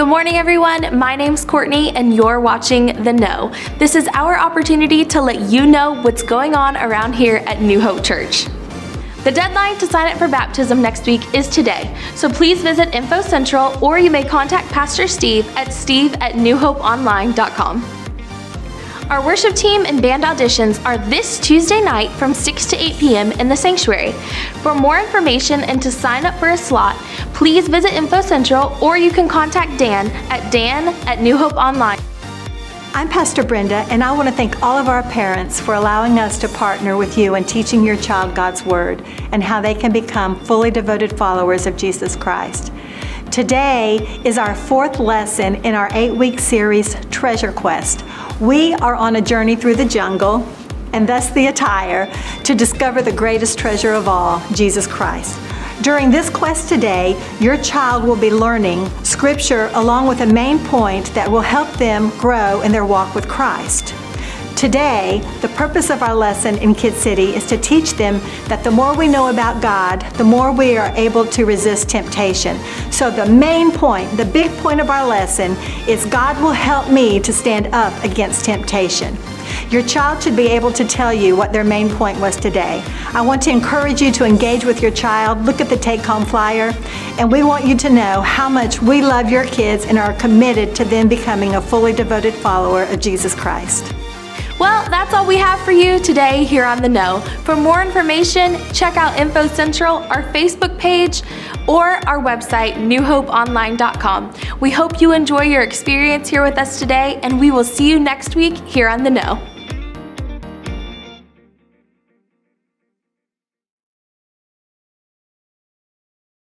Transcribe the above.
Good morning, everyone. My name's Courtney, and you're watching The Know. This is our opportunity to let you know what's going on around here at New Hope Church. The deadline to sign up for baptism next week is today, so please visit Info Central or you may contact Pastor Steve at steve at newhopeonline.com. Our worship team and band auditions are this Tuesday night from 6 to 8 p.m. in the sanctuary. For more information and to sign up for a slot, please visit Info Central or you can contact Dan at dan at New Hope Online. I'm Pastor Brenda, and I want to thank all of our parents for allowing us to partner with you in teaching your child God's Word and how they can become fully devoted followers of Jesus Christ. Today is our fourth lesson in our eight week series, Treasure Quest. We are on a journey through the jungle, and thus the attire, to discover the greatest treasure of all, Jesus Christ. During this quest today, your child will be learning Scripture along with a main point that will help them grow in their walk with Christ. Today, the purpose of our lesson in Kid City is to teach them that the more we know about God, the more we are able to resist temptation. So, the main point, the big point of our lesson is God will help me to stand up against temptation. Your child should be able to tell you what their main point was today. I want to encourage you to engage with your child, look at the take home flyer, and we want you to know how much we love your kids and are committed to them becoming a fully devoted follower of Jesus Christ. Well, that's all we have for you today here on The Know. For more information, check out Info Central, our Facebook page, or our website, newhopeonline.com. We hope you enjoy your experience here with us today, and we will see you next week here on The Know.